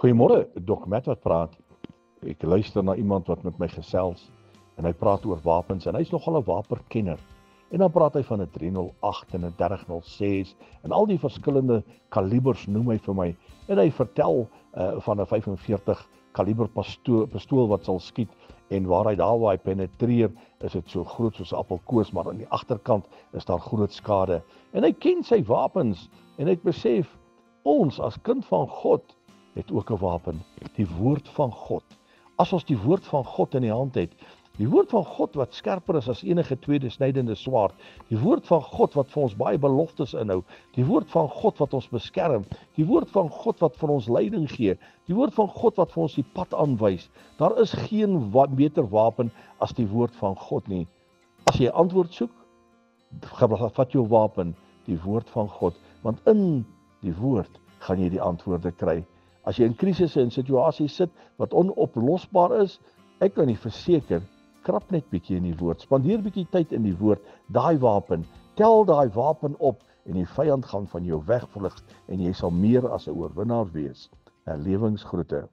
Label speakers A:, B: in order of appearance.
A: Goeiemôre, Dok Matt wat praat. Ek luister na iemand wat met my gesels en hy praat oor wapens en hy's nogal 'n wapenkenner. En dan praat hy van 'n 308 en 'n 3006 en al die verskillende kalibers noem hy vir my en hy vertel uh, van 'n 45 kaliber pistool, wat sal skiet en waar hy daar waar hy penetreer is dit so groot soos 'n appelkoos maar aan die agterkant is daar groot skade en hy ken sy wapens en ek besef ons as kind van God het ook 'n wapen, die woord van God. As ons die woord van God in die hand het, die woord van God wat skerper is as enige tweede snydende swaard, die woord van God wat vir ons baie beloftes inhou, die woord van God wat ons beskerm, die woord van God wat vir ons leiding gee, die woord van God wat vir ons die pad aanwys. Daar is geen wat beter wapen as die woord van God nie. As jy antwoord soek, vat jou wapen, die woord van God, want in die woord gaan jy die antwoorde kry. As jy in krisisse en situasies sit wat onoplosbaar is, ek kan nie verseker krap net bietjie in die woord. Spandeer bietjie tyd in die woord. Daai wapen, tel daai wapen op en die vyand gaan van jou wegvlug en jy sal meer as 'n oorwinnaar wees. Herlewingsgroete.